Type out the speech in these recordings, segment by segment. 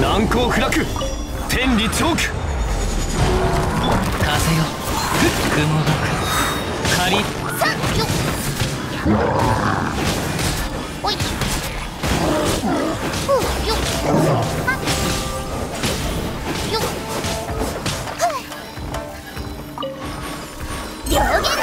難攻不落。天理チョーク風よ。雲がく仮。さよ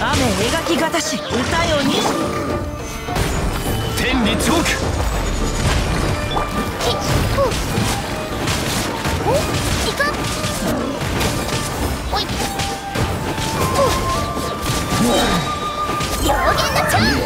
雨描きがたし歌よに天理チョークえふうおいく。おいふう両弦の蝶